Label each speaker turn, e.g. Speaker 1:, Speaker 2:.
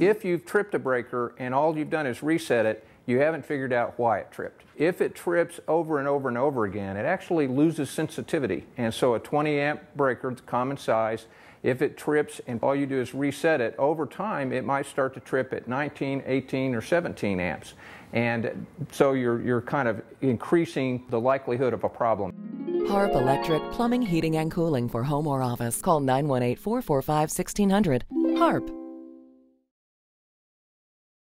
Speaker 1: If you've tripped a breaker and all you've done is reset it, you haven't figured out why it tripped. If it trips over and over and over again, it actually loses sensitivity. And so a 20 amp breaker, the common size, if it trips and all you do is reset it, over time it might start to trip at 19, 18, or 17 amps. And so you're, you're kind of increasing the likelihood of a problem.
Speaker 2: Harp Electric Plumbing, Heating, and Cooling for home or office. Call 918 445 1600. Harp.